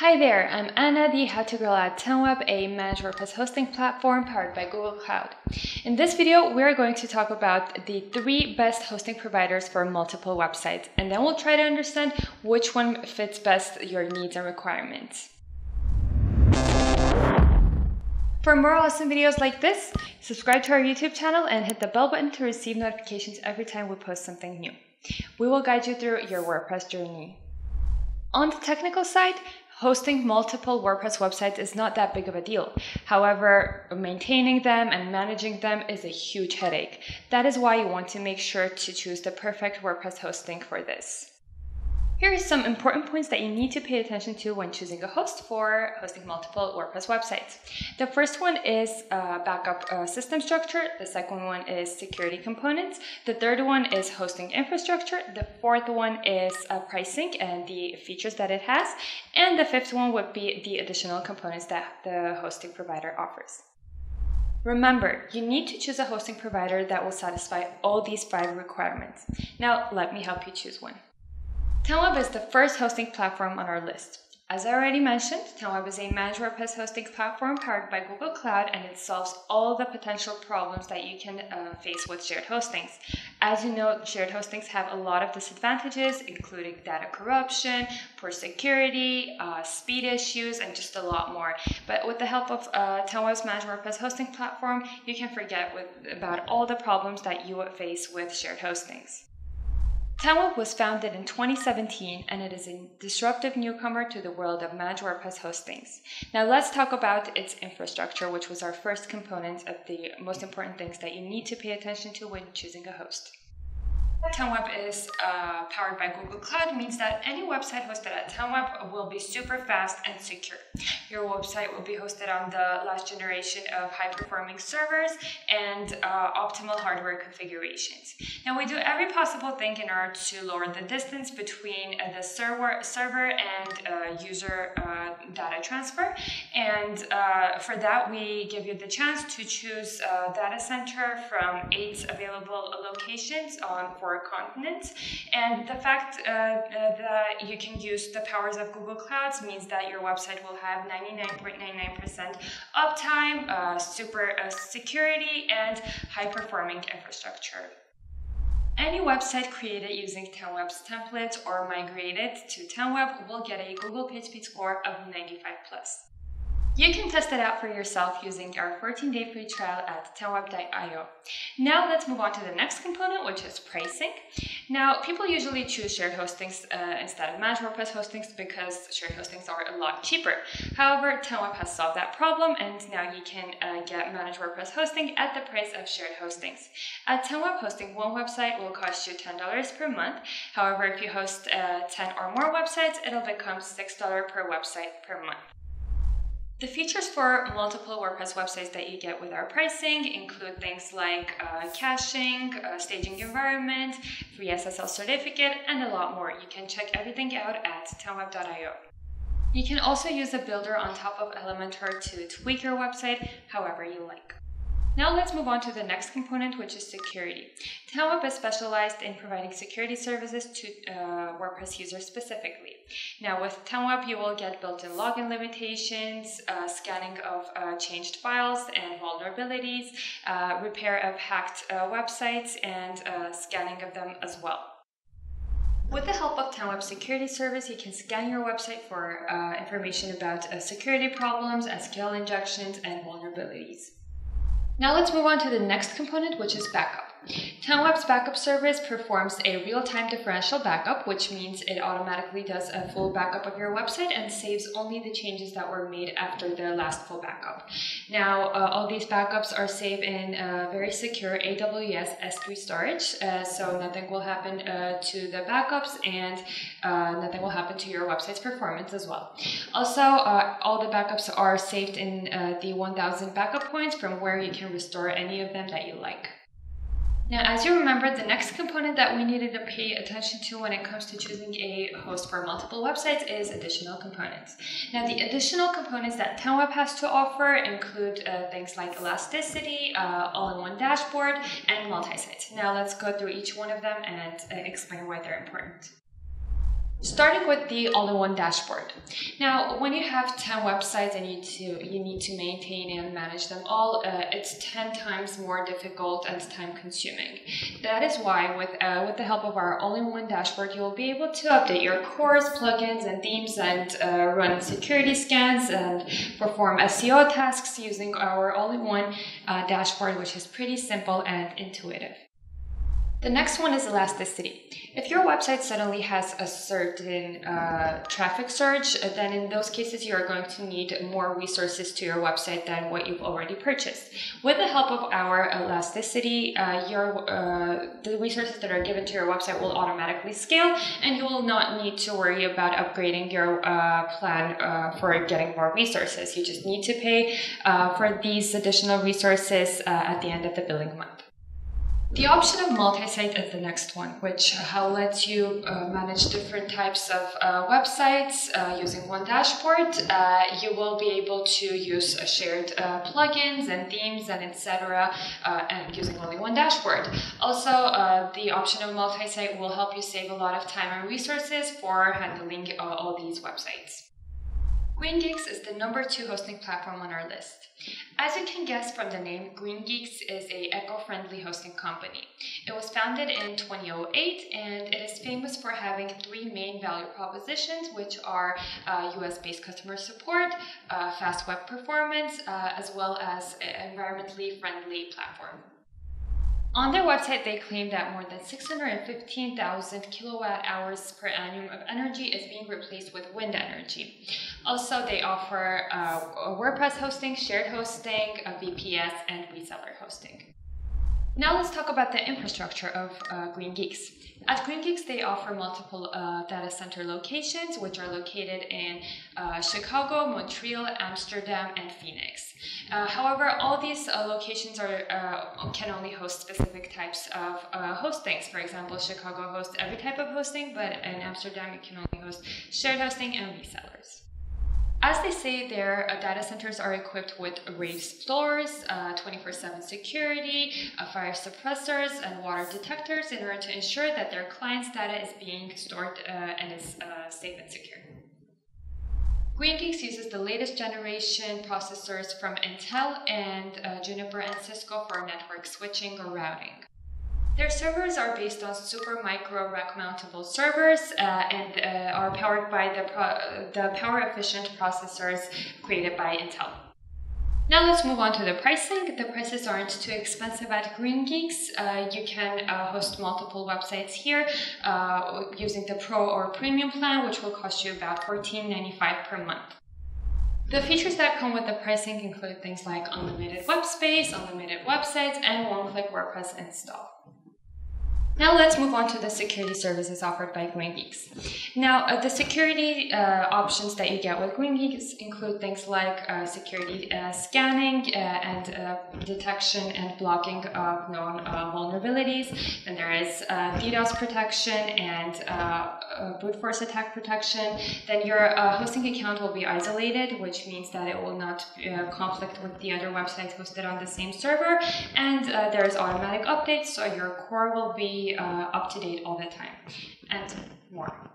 Hi there, I'm Anna, the How to Girl at TenWeb, a managed WordPress hosting platform powered by Google Cloud. In this video, we're going to talk about the three best hosting providers for multiple websites, and then we'll try to understand which one fits best your needs and requirements. For more awesome videos like this, subscribe to our YouTube channel and hit the bell button to receive notifications every time we post something new. We will guide you through your WordPress journey. On the technical side, hosting multiple WordPress websites is not that big of a deal. However, maintaining them and managing them is a huge headache. That is why you want to make sure to choose the perfect WordPress hosting for this. Here are some important points that you need to pay attention to when choosing a host for hosting multiple WordPress websites. The first one is uh, backup uh, system structure. The second one is security components. The third one is hosting infrastructure. The fourth one is uh, pricing and the features that it has. And the fifth one would be the additional components that the hosting provider offers. Remember, you need to choose a hosting provider that will satisfy all these five requirements. Now, let me help you choose one. TenWeb is the first hosting platform on our list. As I already mentioned, TenWeb is a managed WordPress hosting platform powered by Google Cloud and it solves all the potential problems that you can uh, face with shared hostings. As you know, shared hostings have a lot of disadvantages, including data corruption, poor security, uh, speed issues, and just a lot more. But with the help of uh, TenWeb's managed WordPress hosting platform, you can forget with, about all the problems that you would face with shared hostings. TenWeb was founded in 2017 and it is a disruptive newcomer to the world of managed WordPress hostings. Now let's talk about its infrastructure, which was our first component of the most important things that you need to pay attention to when choosing a host. TenWeb is uh, powered by Google Cloud means that any website hosted at TenWeb will be super fast and secure. Your website will be hosted on the last generation of high performing servers and uh, optimal hardware configurations. Now we do every possible thing in order to lower the distance between uh, the server, server and uh, user uh, data transfer. And uh, for that, we give you the chance to choose a data center from eight available locations on four continents. And the fact uh, uh, that you can use the powers of Google Clouds means that your website will have 99.99% uptime, uh, super uh, security, and high performing infrastructure. Any website created using TenWeb's templates or migrated to TenWeb will get a Google PageSpeed score of 95 plus. You can test it out for yourself using our 14-day free trial at tenweb.io. Now let's move on to the next component, which is pricing. Now, people usually choose shared hostings uh, instead of managed WordPress hostings because shared hostings are a lot cheaper. However, TenWeb has solved that problem, and now you can uh, get managed WordPress hosting at the price of shared hostings. At TenWeb, hosting one website will cost you $10 per month. However, if you host uh, 10 or more websites, it'll become $6 per website per month. The features for multiple WordPress websites that you get with our pricing include things like uh, caching, uh, staging environment, free SSL certificate, and a lot more. You can check everything out at tenweb.io. You can also use a builder on top of Elementor to tweak your website however you like. Now let's move on to the next component, which is security. TenWeb is specialized in providing security services to uh, WordPress users specifically. Now with TenWeb, you will get built-in login limitations, uh, scanning of uh, changed files and vulnerabilities, uh, repair of hacked uh, websites, and uh, scanning of them as well. With the help of TenWeb Security Service, you can scan your website for information about security problems, and SQL injections, and vulnerabilities. Now let's move on to the next component, which is backup. TenWeb's backup service performs a real-time differential backup, which means it automatically does a full backup of your website and saves only the changes that were made after the last full backup. Now, uh, all these backups are saved in very secure AWS S3 storage, uh, so nothing will happen uh, to the backups and uh, nothing will happen to your website's performance as well. Also, uh, all the backups are saved in the 1000 backup points from where you can restore any of them that you like. Now, as you remember, the next component that we needed to pay attention to when it comes to choosing a host for multiple websites is additional components. Now, the additional components that TenWeb has to offer include uh, things like elasticity, uh, all-in-one dashboard, and multi-site. Now, let's go through each one of them and uh, explain why they're important. Starting with the all-in-one dashboard. Now, when you have 10 websites and you, to, you need to maintain and manage them all, uh, it's 10 times more difficult and time consuming. That is why with, uh, with the help of our all-in-one dashboard, you will be able to update your cores, plugins, and themes and uh, run security scans and perform SEO tasks using our all-in-one uh, dashboard, which is pretty simple and intuitive. The next one is elasticity. If your website suddenly has a certain uh, traffic surge, uh, then in those cases you are going to need more resources to your website than what you've already purchased. With the help of our elasticity, uh, your uh, the resources that are given to your website will automatically scale, and you will not need to worry about upgrading your uh, plan uh, for getting more resources. You just need to pay for these additional resources at the end of the billing month. The option of multi-site is the next one, which uh, lets you uh, manage different types of uh, websites uh, using one dashboard. Uh, you will be able to use shared plugins and themes and etc. and using only one dashboard. Also, the option of multi-site will help you save a lot of time and resources for handling all these websites. GreenGeeks is the number two hosting platform on our list. As you can guess from the name, GreenGeeks is a eco-friendly hosting company. It was founded in 2008 and it is famous for having three main value propositions, which are uh, US-based customer support, uh, fast web performance, uh, as well as an environmentally friendly platform. On their website, they claim that more than 615,000 kilowatt hours per annum of energy is being replaced with wind energy. Also, they offer uh, WordPress hosting, shared hosting, VPS, and reseller hosting. Now let's talk about the infrastructure of uh, GreenGeeks. At GreenGeeks, they offer multiple uh, data center locations, which are located in uh, Chicago, Montreal, Amsterdam, and Phoenix. Uh, however, all these uh, locations are uh, can only host specific types of hostings. For example, Chicago hosts every type of hosting, but in Amsterdam, you can only host shared hosting and resellers. As they say, their uh, data centers are equipped with raised floors, 24 uh, 7 security, uh, fire suppressors, and water detectors in order to ensure that their clients' data is being stored uh, and is safe and secure. GreenGeeks uses the latest generation processors from Intel and uh, Juniper and Cisco for network switching or routing. Their servers are based on Supermicro rack mountable servers uh, and uh, are powered by the, the power efficient processors created by Intel. Now let's move on to the pricing. The prices aren't too expensive at GreenGeeks. Uh, you can uh, host multiple websites here uh, using the Pro or Premium plan, which will cost you about $14.95 per month. The features that come with the pricing include things like unlimited web space, unlimited websites, and one-click WordPress install. Now let's move on to the security services offered by GreenGeeks. Now, uh, the security uh, options that you get with GreenGeeks include things like uh, security uh, scanning uh, and uh, detection and blocking of known vulnerabilities. Then there is DDoS protection and brute force attack protection. Then your hosting account will be isolated, which means that it will not conflict with the other websites hosted on the same server. And there is automatic updates, so your core will be uh, up to date all the time, and more.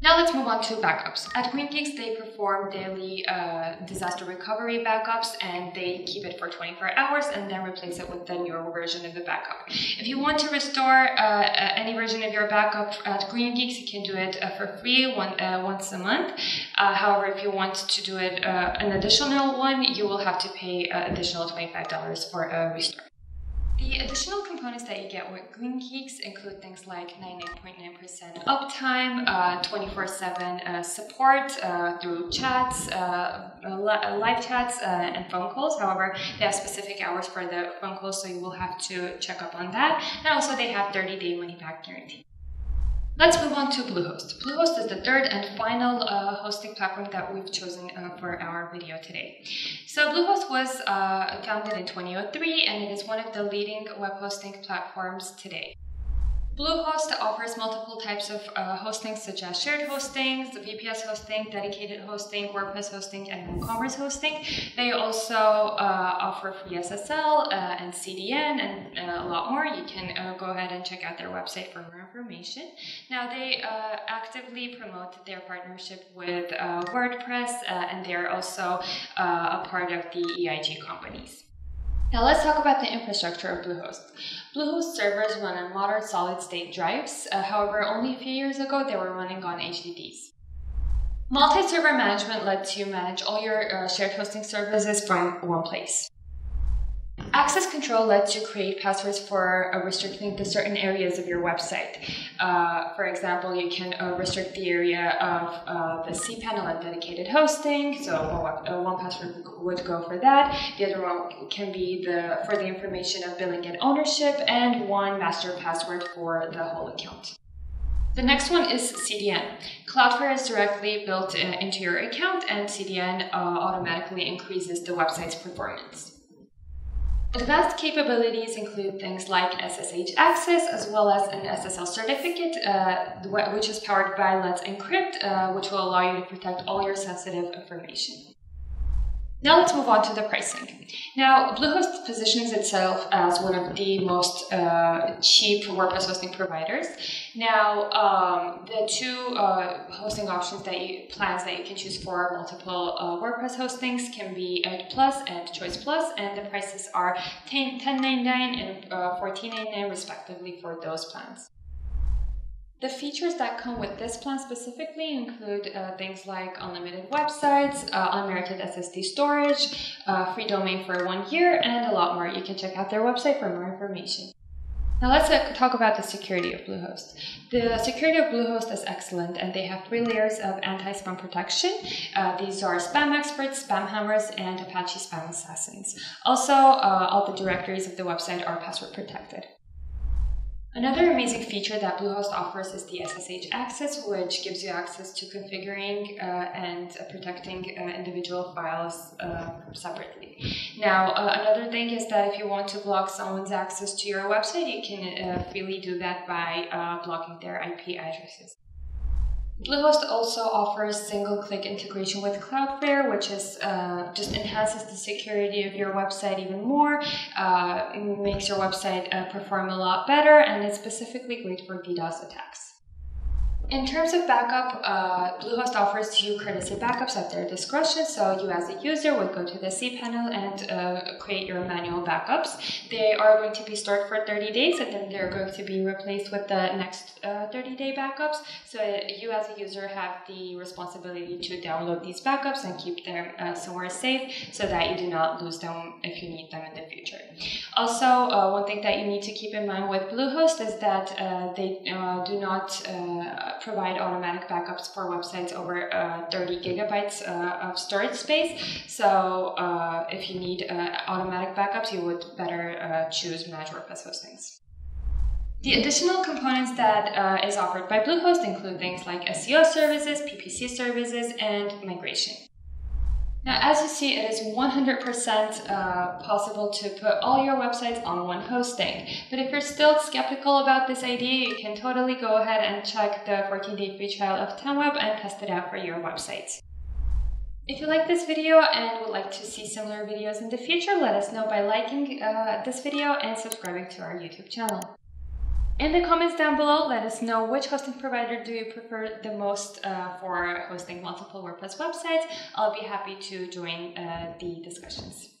Now let's move on to backups. At GreenGeeks, they perform daily uh, disaster recovery backups and they keep it for 24 hours and then replace it with the newer version of the backup. If you want to restore uh, any version of your backup at GreenGeeks, you can do it uh, for free one, uh, once a month. Uh, however, if you want to do it uh, an additional one, you will have to pay additional $25 for a restore. The additional components that you get with Green GreenGeeks include things like 99.9% uptime, 24-7 uh, uh, support uh, through chats, uh, uh, live chats, uh, and phone calls. However, they have specific hours for the phone calls, so you will have to check up on that. And also they have 30-day money-back guarantee. Let's move on to Bluehost. Bluehost is the third and final uh, hosting platform that we've chosen uh, for our video today. So Bluehost was uh, founded in 2003 and it is one of the leading web hosting platforms today. Bluehost offers multiple types of uh, hosting, such as shared hostings, the VPS hosting, dedicated hosting, WordPress hosting, and WooCommerce hosting. They also uh, offer free SSL uh, and CDN and uh, a lot more. You can uh, go ahead and check out their website for more information. Now, they uh, actively promote their partnership with WordPress, and they're also a part of the EIG companies. Now let's talk about the infrastructure of Bluehost. Bluehost servers run on modern solid-state drives. Uh, however, only a few years ago, they were running on HDDs. Multi-server management lets you manage all your uh, shared hosting services from one place. Access control lets you create passwords for uh, restricting to certain areas of your website. Uh, for example, you can uh, restrict the area of uh, the cPanel and dedicated hosting. So one, uh, password would go for that. The other one can be the for the information of billing and ownership, and one master password for the whole account. The next one is CDN. Cloudflare is directly built uh, into your account, and CDN automatically increases the website's performance. Advanced capabilities include things like SSH access as well as an SSL certificate, uh, which is powered by Let's Encrypt, uh, which will allow you to protect all your sensitive information. Now let's move on to the pricing. Now, Bluehost positions itself as one of the most uh, cheap WordPress hosting providers. Now, um, the two uh, hosting options that you plans that you can choose for multiple uh, WordPress hostings can be Ed Plus and Choice Plus, and the prices are $10.99 and uh, $14.99 respectively for those plans. The features that come with this plan specifically include uh, things like unlimited websites, uh, unmetered SSD storage, uh, free domain for one year, and a lot more. You can check out their website for more information. Now let's uh, talk about the security of Bluehost. The security of Bluehost is excellent and they have three layers of anti-spam protection. Uh, these are Spam Experts, Spam Hammers, and Apache Spam Assassins. Also, uh, all the directories of the website are password protected. Another amazing feature that Bluehost offers is the SSH access, which gives you access to configuring uh, and uh, protecting uh, individual files uh, separately. Now, uh, another thing is that if you want to block someone's access to your website, you can uh, freely do that by blocking their IP addresses. Bluehost also offers single-click integration with Cloudflare, which is uh, just enhances the security of your website even more. Uh, makes your website uh, perform a lot better, and it's specifically great for DDoS attacks. In terms of backup, uh, Bluehost offers you courtesy backups at their discretion. So you as a user would go to the cPanel and uh, create your manual backups. They are going to be stored for 30 days and then they're going to be replaced with the next 30-day uh, backups. So you as a user have the responsibility to download these backups and keep them uh, somewhere safe so that you do not lose them if you need them in the future. Also, uh, one thing that you need to keep in mind with Bluehost is that uh, they do not provide automatic backups for websites over uh, 30 gigabytes uh, of storage space. So uh, if you need automatic backups, you would better choose Manage WordPress hostings. The additional components that uh, is offered by Bluehost include things like SEO services, PPC services, and migration. Now, as you see, it is 100% uh, possible to put all your websites on one hosting. But if you're still skeptical about this idea, you can totally go ahead and check the 14-day free trial of TenWeb and test it out for your websites. If you like this video and would like to see similar videos in the future, let us know by liking uh, this video and subscribing to our YouTube channel. In the comments down below, let us know which hosting provider do you prefer the most uh, for hosting multiple WordPress websites. I'll be happy to join uh, the discussions.